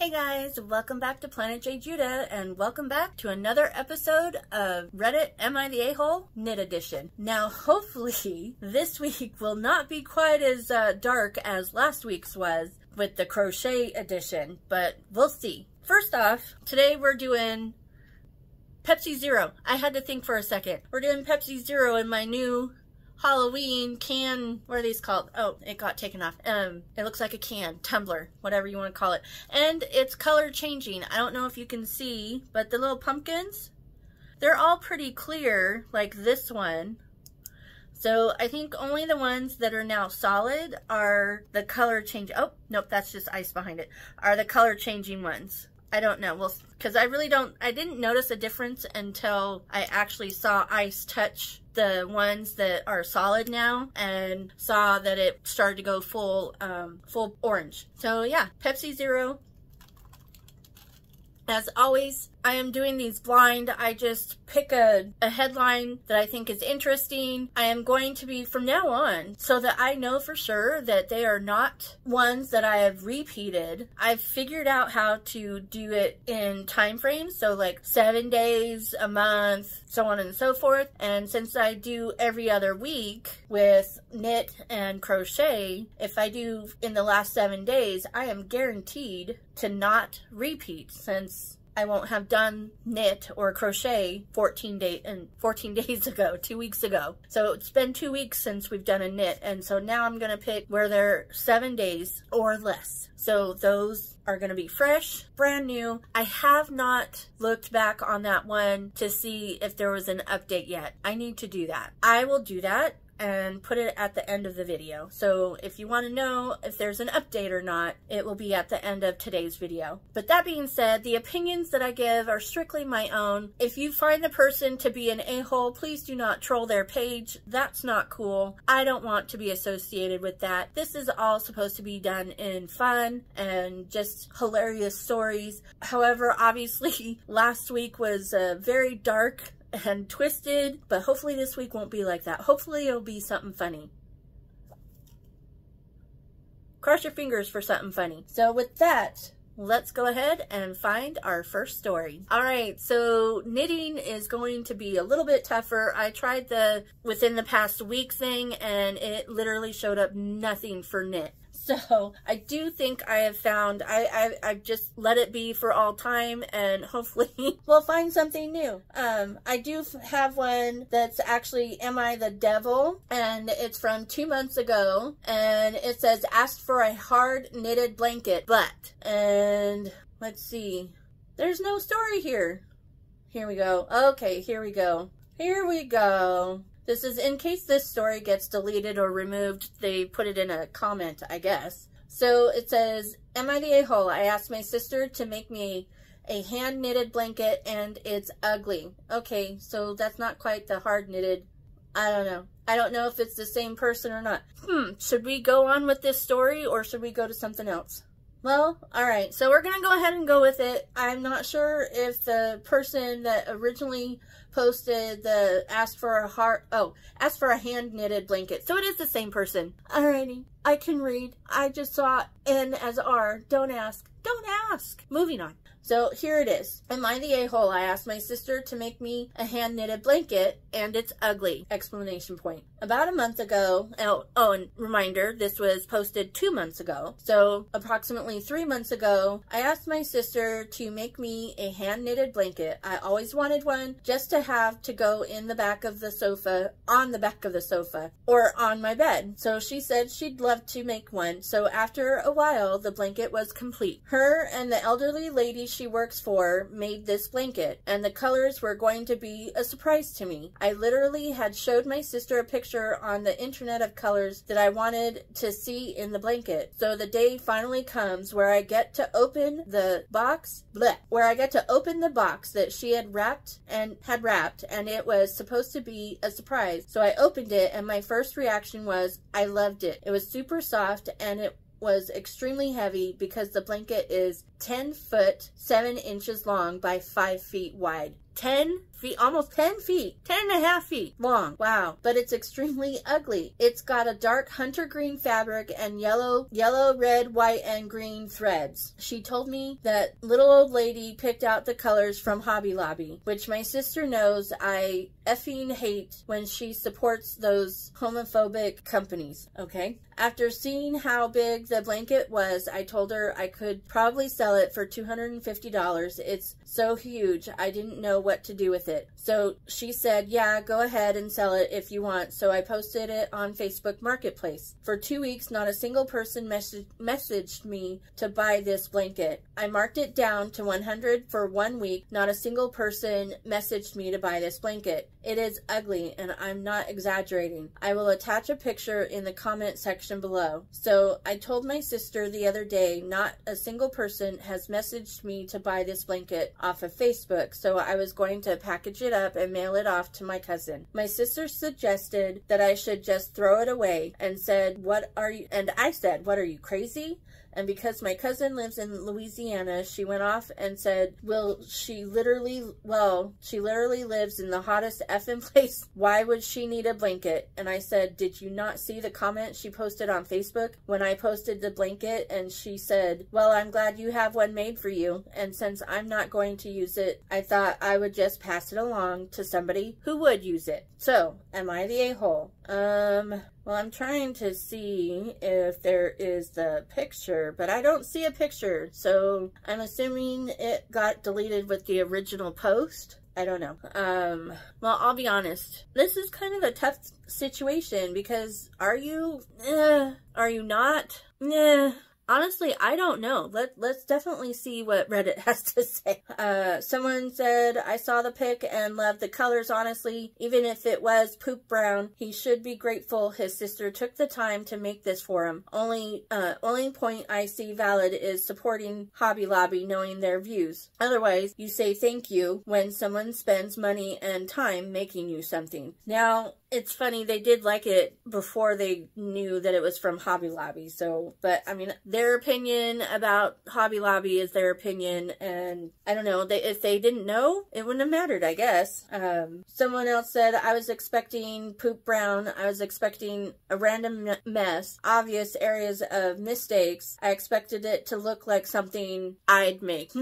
Hey guys, welcome back to Planet JeJuDa and welcome back to another episode of Reddit Am I the A-Hole Knit Edition. Now hopefully this week will not be quite as uh, dark as last week's was with the crochet edition, but we'll see. First off, today we're doing Pepsi Zero. I had to think for a second. We're doing Pepsi Zero in my new Halloween can, what are these called? Oh, it got taken off. Um, it looks like a can, tumbler, whatever you want to call it. And it's color changing. I don't know if you can see, but the little pumpkins, they're all pretty clear, like this one. So I think only the ones that are now solid are the color change. Oh, nope, that's just ice behind it. Are the color changing ones. I don't know. Well, because I really don't, I didn't notice a difference until I actually saw ice touch the ones that are solid now and saw that it started to go full, um, full orange. So yeah, Pepsi Zero. As always, I am doing these blind. I just pick a, a headline that I think is interesting. I am going to be from now on so that I know for sure that they are not ones that I have repeated. I've figured out how to do it in time frames. So like seven days, a month, so on and so forth. And since I do every other week with knit and crochet, if I do in the last seven days, I am guaranteed to not repeat since I won't have done knit or crochet 14 day and 14 days ago, two weeks ago. So it's been two weeks since we've done a knit. And so now I'm going to pick where they're seven days or less. So those are going to be fresh, brand new. I have not looked back on that one to see if there was an update yet. I need to do that. I will do that and put it at the end of the video. So if you want to know if there's an update or not, it will be at the end of today's video. But that being said, the opinions that I give are strictly my own. If you find the person to be an a-hole, please do not troll their page. That's not cool. I don't want to be associated with that. This is all supposed to be done in fun and just hilarious stories. However, obviously last week was a very dark and twisted, but hopefully this week won't be like that. Hopefully it'll be something funny. Cross your fingers for something funny. So with that, let's go ahead and find our first story. All right, so knitting is going to be a little bit tougher. I tried the within the past week thing and it literally showed up nothing for knit. So I do think I have found, I, I, I've just let it be for all time and hopefully we'll find something new. Um, I do have one that's actually Am I the Devil? And it's from two months ago and it says asked for a hard knitted blanket, but, and let's see, there's no story here. Here we go. Okay, here we go. Here we go. This is in case this story gets deleted or removed, they put it in a comment, I guess. So it says, Am I the a-hole? I asked my sister to make me a hand knitted blanket and it's ugly. Okay, so that's not quite the hard knitted. I don't know. I don't know if it's the same person or not. Hmm, should we go on with this story or should we go to something else? Well, all right. So we're going to go ahead and go with it. I'm not sure if the person that originally posted the asked for a heart, oh, asked for a hand knitted blanket. So it is the same person. Alrighty, I can read. I just saw N as R. Don't ask. Don't ask. Moving on. So here it is. Am I the a-hole? I asked my sister to make me a hand knitted blanket and it's ugly! Explanation point. About a month ago, oh, oh, and reminder, this was posted two months ago. So approximately three months ago, I asked my sister to make me a hand knitted blanket. I always wanted one just to have to go in the back of the sofa, on the back of the sofa, or on my bed. So she said she'd love to make one. So after a while, the blanket was complete. Her and the elderly lady she works for made this blanket, and the colors were going to be a surprise to me. I literally had showed my sister a picture on the internet of colors that I wanted to see in the blanket. So the day finally comes where I get to open the box, bleh, where I get to open the box that she had wrapped and had wrapped, and it was supposed to be a surprise. So I opened it, and my first reaction was, I loved it. It was super soft, and it was extremely heavy because the blanket is 10 foot 7 inches long by 5 feet wide. 10 feet, almost 10 feet, 10 and a half feet long. Wow. But it's extremely ugly. It's got a dark hunter green fabric and yellow, yellow, red, white, and green threads. She told me that little old lady picked out the colors from Hobby Lobby, which my sister knows I effing hate when she supports those homophobic companies, okay? After seeing how big the blanket was, I told her I could probably sell it for $250. It's so huge, I didn't know what to do with it. So she said, yeah, go ahead and sell it if you want. So I posted it on Facebook Marketplace. For two weeks, not a single person mes- messaged me to buy this blanket. I marked it down to 100 for one week. Not a single person messaged me to buy this blanket. It is ugly, and I'm not exaggerating. I will attach a picture in the comment section below. So I told my sister the other day not a single person has messaged me to buy this blanket off of Facebook, so I was going to package it up and mail it off to my cousin. My sister suggested that I should just throw it away and said, What are you? And I said, What are you crazy? And because my cousin lives in Louisiana, she went off and said, Well, she literally, well, she literally lives in the hottest effing place. Why would she need a blanket? And I said, Did you not see the comment she posted on Facebook when I posted the blanket? And she said, Well, I'm glad you have one made for you. And since I'm not going to use it, I thought I would just pass it along to somebody who would use it. So, am I the a hole? Um, well, I'm trying to see if there is the picture, but I don't see a picture. So I'm assuming it got deleted with the original post. I don't know. Um, well, I'll be honest. This is kind of a tough situation because are you, eh, are you not? Eh, honestly, I don't know. Let let's definitely see what Reddit has to say. Uh, someone said I saw the pic and loved the colors. Honestly, even if it was poop brown, he should be grateful his sister took the time to make this for him. Only uh, only point I see valid is supporting Hobby Lobby, knowing their views. Otherwise, you say thank you when someone spends money and time making you something. Now, it's funny they did like it before they knew that it was from hobby lobby so but i mean their opinion about hobby lobby is their opinion and i don't know they, if they didn't know it wouldn't have mattered i guess um, someone else said i was expecting poop brown i was expecting a random mess obvious areas of mistakes i expected it to look like something i'd make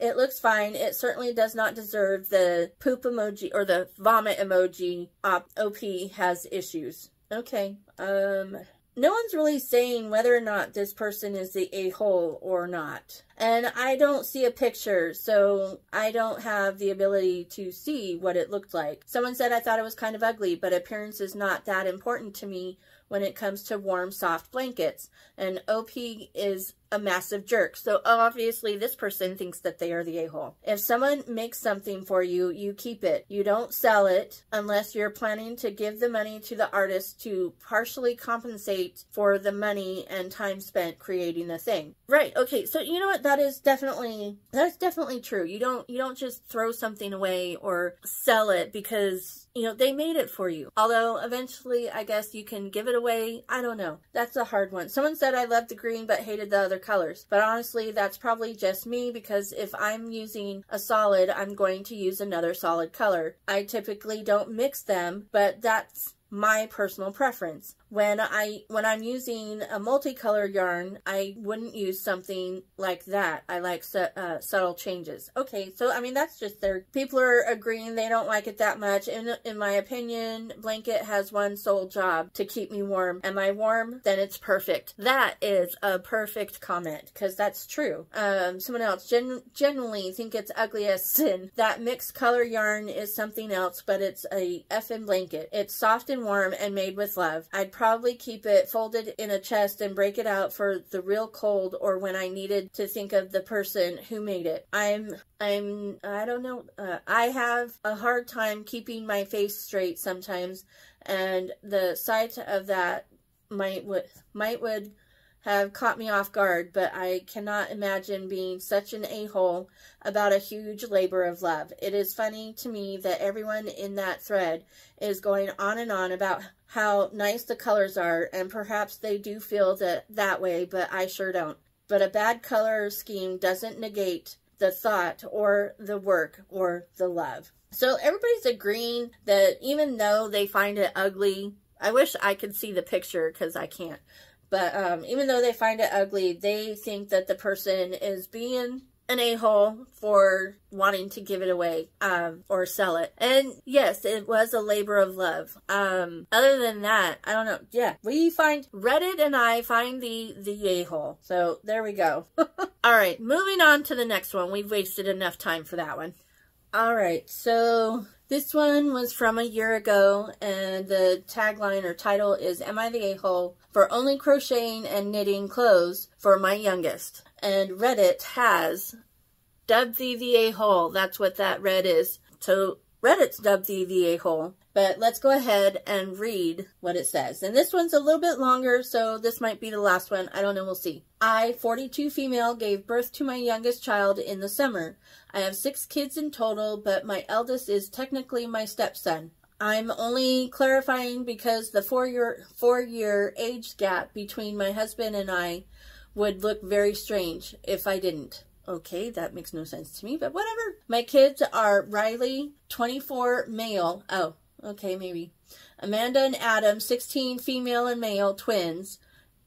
it looks fine it certainly does not deserve the poop emoji or the vomit emoji op- op has issues. Okay. Um no one's really saying whether or not this person is the a-hole or not. And I don't see a picture, so I don't have the ability to see what it looked like. Someone said I thought it was kind of ugly, but appearance is not that important to me when it comes to warm, soft blankets. And OP is a massive jerk. So obviously this person thinks that they are the a-hole. If someone makes something for you, you keep it. You don't sell it unless you're planning to give the money to the artist to partially compensate for the money and time spent creating the thing. Right. Okay. So you know what? That is definitely, that's definitely true. You don't, you don't just throw something away or sell it because you know, they made it for you. Although eventually, I guess you can give it away. I don't know. That's a hard one. Someone said I loved the green but hated the other colors. But honestly, that's probably just me because if I'm using a solid, I'm going to use another solid color. I typically don't mix them, but that's my personal preference when I when I'm using a multicolor yarn, I wouldn't use something like that. I like su uh, subtle changes. Okay, so I mean that's just their people are agreeing they don't like it that much. In in my opinion, blanket has one sole job to keep me warm. Am I warm? Then it's perfect. That is a perfect comment because that's true. Um, someone else gen generally think it's ugly as sin. That mixed color yarn is something else, but it's a effing blanket. It's soft and warm and made with love. I'd probably keep it folded in a chest and break it out for the real cold or when I needed to think of the person who made it. I'm I'm I don't know. Uh, I have a hard time keeping my face straight sometimes and the sight of that might would might would have caught me off guard, but I cannot imagine being such an a-hole about a huge labor of love. It is funny to me that everyone in that thread is going on and on about how nice the colors are, and perhaps they do feel that, that way, but I sure don't. But a bad color scheme doesn't negate the thought or the work or the love. So everybody's agreeing that even though they find it ugly, I wish I could see the picture because I can't. But um, even though they find it ugly, they think that the person is being an a-hole for wanting to give it away um, or sell it. And yes, it was a labor of love. Um, other than that, I don't know. Yeah, we find Reddit and I find the the a-hole. So there we go. All right, moving on to the next one. We've wasted enough time for that one. All right, so this one was from a year ago, and the tagline or title is Am I the A-hole for only crocheting and knitting clothes for my youngest? And Reddit has dubbed thee the A-hole. That's what that red is. So Reddit's dubbed thee the A-hole. But let's go ahead and read what it says. And this one's a little bit longer, so this might be the last one. I don't know. We'll see. I, 42 female, gave birth to my youngest child in the summer. I have six kids in total, but my eldest is technically my stepson. I'm only clarifying because the four year four year age gap between my husband and I would look very strange if I didn't. Okay, that makes no sense to me, but whatever. My kids are Riley, 24 male. Oh, Okay, maybe. Amanda and Adam, 16 female and male twins.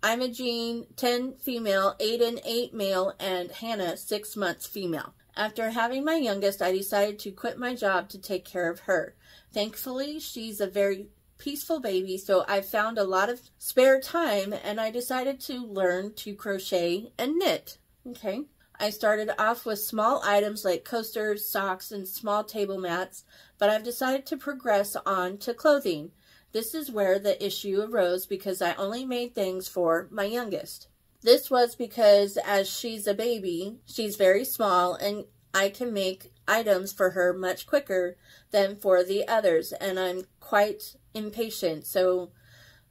Imogene, 10 female, Aiden, 8 male, and Hannah, 6 months female. After having my youngest, I decided to quit my job to take care of her. Thankfully, she's a very peaceful baby, so I found a lot of spare time and I decided to learn to crochet and knit. Okay. I started off with small items like coasters, socks, and small table mats, but I've decided to progress on to clothing. This is where the issue arose because I only made things for my youngest. This was because as she's a baby, she's very small and I can make items for her much quicker than for the others and I'm quite impatient so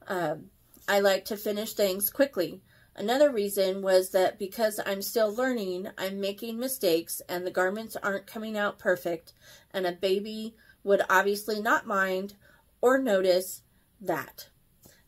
uh, I like to finish things quickly. Another reason was that because I'm still learning, I'm making mistakes and the garments aren't coming out perfect, and a baby would obviously not mind or notice that.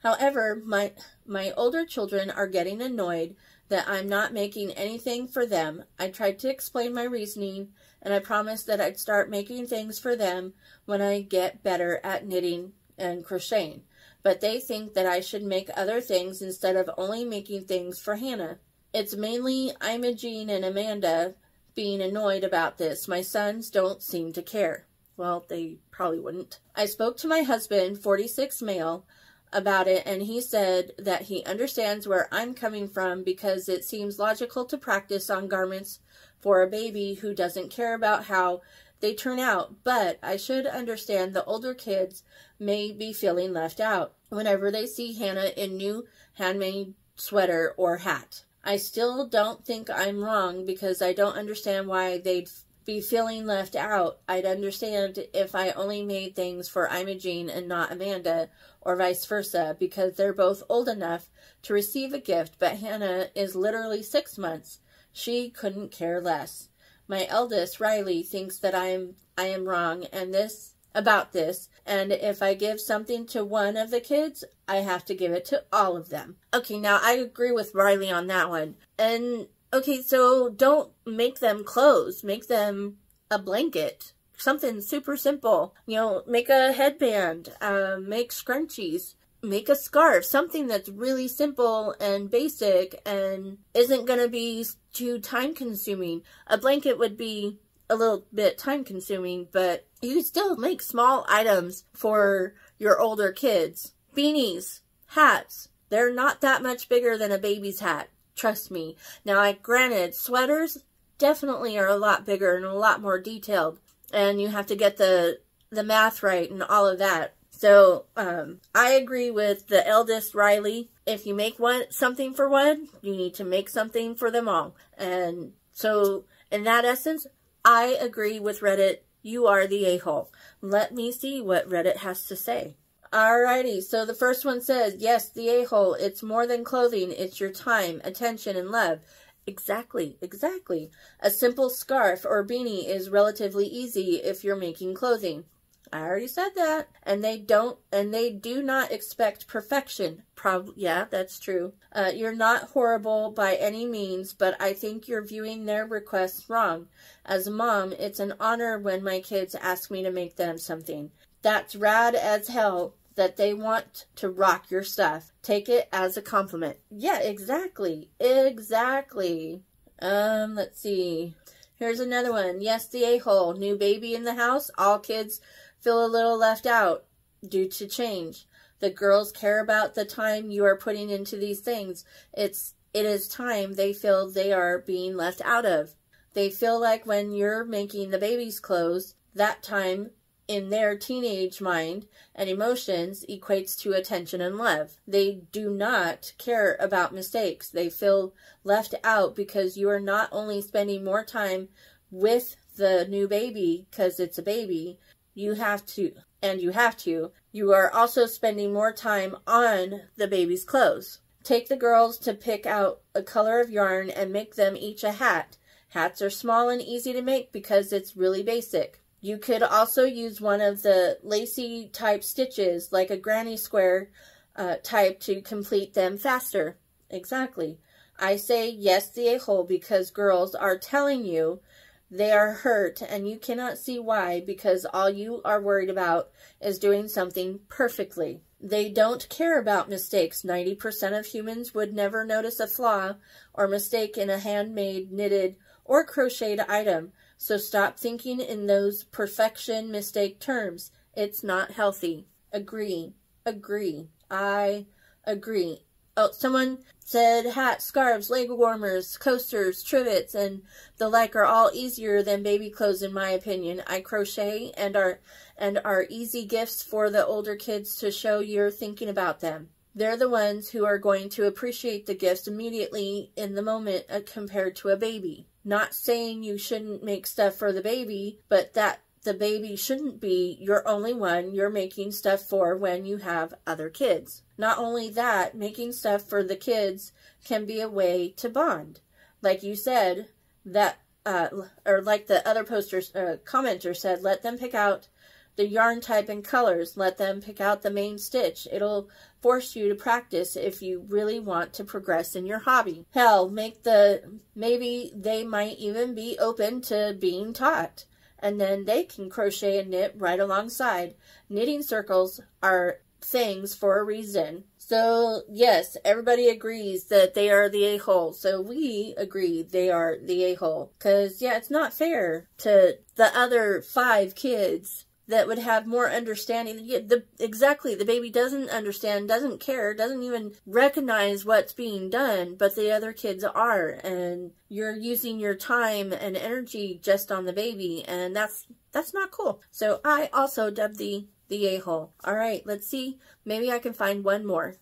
However, my, my older children are getting annoyed that I'm not making anything for them. I tried to explain my reasoning, and I promised that I'd start making things for them when I get better at knitting and crocheting but they think that I should make other things instead of only making things for Hannah. It's mainly Imogene and Amanda being annoyed about this. My sons don't seem to care. Well, they probably wouldn't. I spoke to my husband, 46 male, about it, and he said that he understands where I'm coming from because it seems logical to practice on garments for a baby who doesn't care about how they turn out, but I should understand the older kids may be feeling left out whenever they see Hannah in new handmade sweater or hat. I still don't think I'm wrong because I don't understand why they'd be feeling left out. I'd understand if I only made things for Imogene and not Amanda, or vice versa, because they're both old enough to receive a gift, but Hannah is literally six months. She couldn't care less. My eldest, Riley, thinks that I am I am wrong and this about this, and if I give something to one of the kids, I have to give it to all of them. Okay, now I agree with Riley on that one. And okay, so don't make them clothes, make them a blanket. Something super simple. You know, make a headband, uh, make scrunchies, make a scarf, something that's really simple and basic and isn't going to be too time consuming. A blanket would be a little bit time consuming, but you could still make small items for your older kids. Beanies, hats, they're not that much bigger than a baby's hat. Trust me. Now, I granted, sweaters definitely are a lot bigger and a lot more detailed. And you have to get the the math right and all of that. So um, I agree with the eldest Riley. If you make one something for one, you need to make something for them all. And so in that essence, I agree with Reddit. You are the a-hole. Let me see what Reddit has to say. Alrighty, so the first one says, yes, the a-hole, it's more than clothing, it's your time, attention, and love. Exactly, exactly. A simple scarf or beanie is relatively easy if you're making clothing. I already said that. And they don't, and they do not expect perfection. Probably, yeah, that's true. Uh, you're not horrible by any means, but I think you're viewing their requests wrong. As a mom, it's an honor when my kids ask me to make them something. That's rad as hell that they want to rock your stuff. Take it as a compliment. Yeah, exactly. Exactly. Um, let's see. Here's another one. Yes, the a-hole. New baby in the house. All kids feel a little left out due to change. The girls care about the time you are putting into these things. It's it is time they feel they are being left out of. They feel like when you're making the baby's clothes, that time in their teenage mind and emotions equates to attention and love. They do not care about mistakes. They feel left out because you are not only spending more time with the new baby because it's a baby, you have to, and you have to, you are also spending more time on the baby's clothes. Take the girls to pick out a color of yarn and make them each a hat. Hats are small and easy to make because it's really basic. You could also use one of the lacy type stitches, like a granny square uh, type, to complete them faster. Exactly. I say yes the a-hole because girls are telling you they are hurt and you cannot see why because all you are worried about is doing something perfectly. They don't care about mistakes. 90% of humans would never notice a flaw or mistake in a handmade, knitted, or crocheted item. So stop thinking in those perfection mistake terms. It's not healthy. Agree. Agree. I agree. Oh, someone said hats, scarves, leg warmers, coasters, trivets, and the like are all easier than baby clothes in my opinion. I crochet and are and are easy gifts for the older kids to show you're thinking about them. They're the ones who are going to appreciate the gifts immediately in the moment uh, compared to a baby. Not saying you shouldn't make stuff for the baby, but that the baby shouldn't be your only one you're making stuff for when you have other kids. Not only that, making stuff for the kids can be a way to bond. Like you said, that, uh, or like the other poster uh, commenter said, let them pick out the yarn type and colors. Let them pick out the main stitch. It'll force you to practice if you really want to progress in your hobby. Hell, make the, maybe they might even be open to being taught. And then they can crochet and knit right alongside. Knitting circles are things for a reason. So, yes, everybody agrees that they are the a-hole. So we agree they are the a-hole. Because, yeah, it's not fair to the other five kids that would have more understanding. The, exactly, the baby doesn't understand, doesn't care, doesn't even recognize what's being done, but the other kids are, and you're using your time and energy just on the baby, and that's that's not cool. So I also dubbed the the a-hole. All right, let's see. Maybe I can find one more.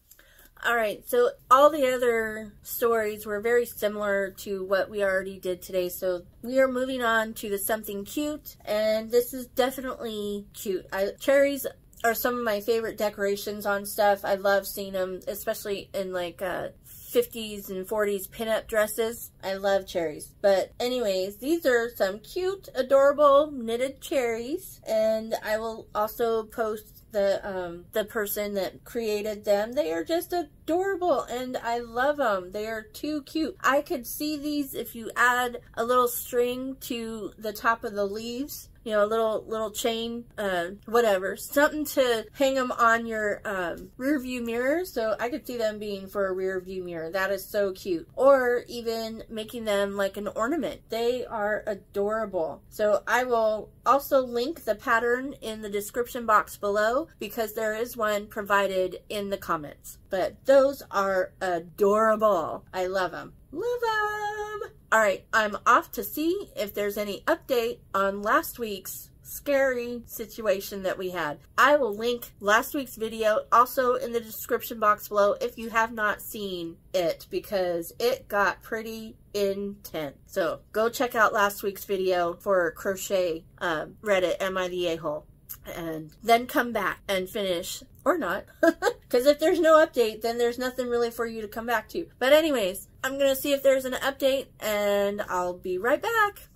All right, so all the other stories were very similar to what we already did today. So we are moving on to the something cute, and this is definitely cute. I, cherries are some of my favorite decorations on stuff. I love seeing them, especially in like uh, 50s and 40s pinup dresses. I love cherries. But anyways, these are some cute, adorable knitted cherries. And I will also post the um, the person that created them. They are just adorable and I love them. They are too cute. I could see these if you add a little string to the top of the leaves you know, a little little chain, uh, whatever, something to hang them on your um, rear view mirror. So I could see them being for a rear view mirror. That is so cute. Or even making them like an ornament. They are adorable. So I will also link the pattern in the description box below because there is one provided in the comments. But those are adorable. I love them. Love them. All right, I'm off to see if there's any update on last week's scary situation that we had. I will link last week's video also in the description box below if you have not seen it because it got pretty intense. So go check out last week's video for crochet um, Reddit Am I the A-hole? And then come back and finish or not. Because if there's no update, then there's nothing really for you to come back to. But anyways, I'm going to see if there's an update and I'll be right back.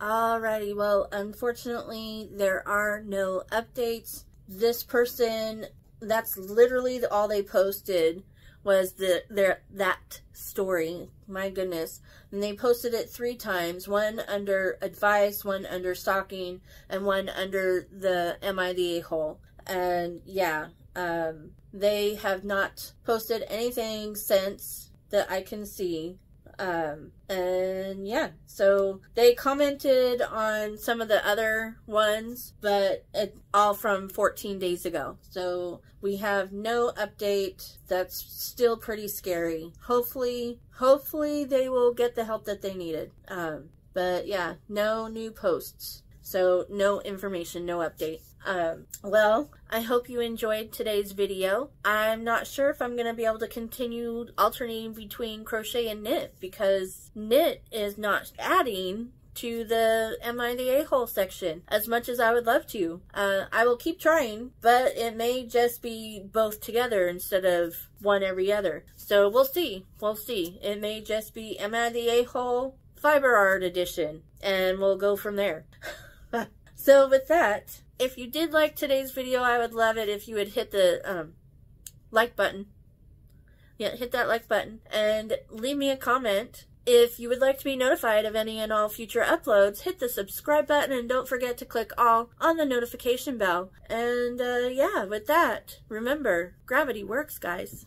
Alrighty, well, unfortunately, there are no updates. This person, that's literally all they posted was the their that story. My goodness. And they posted it three times, one under advice, one under stalking, and one under the the A-hole? And yeah, um, they have not posted anything since that I can see. Um, and yeah, so they commented on some of the other ones, but all from 14 days ago. So we have no update. That's still pretty scary. Hopefully, hopefully they will get the help that they needed. Um, but yeah, no new posts. So no information, no update. Um, well, I hope you enjoyed today's video. I'm not sure if I'm going to be able to continue alternating between crochet and knit because knit is not adding to the Am I the A-hole section as much as I would love to. Uh, I will keep trying, but it may just be both together instead of one every other. So we'll see. We'll see. It may just be Am I the A-hole fiber art edition and we'll go from there. so with that, if you did like today's video, I would love it if you would hit the um, like button. Yeah, hit that like button and leave me a comment. If you would like to be notified of any and all future uploads, hit the subscribe button and don't forget to click all on the notification bell. And uh, yeah, with that, remember, gravity works, guys.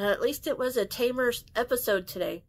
Uh, at least it was a tamer episode today.